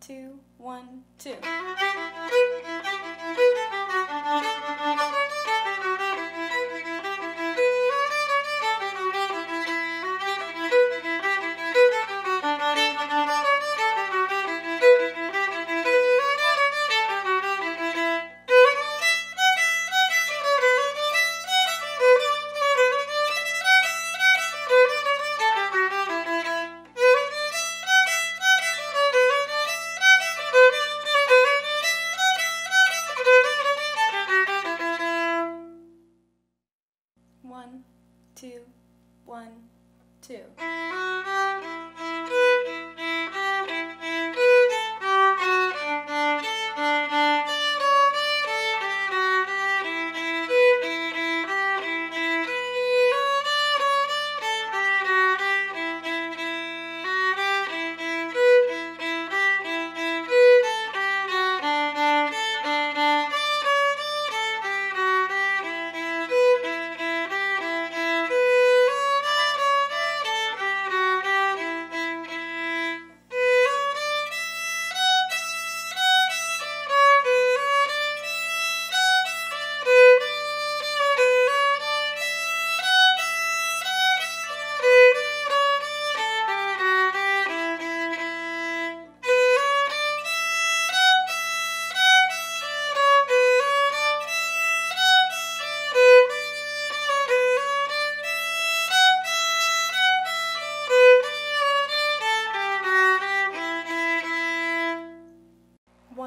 two, one, two. two, one, two.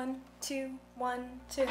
One, two, one, two.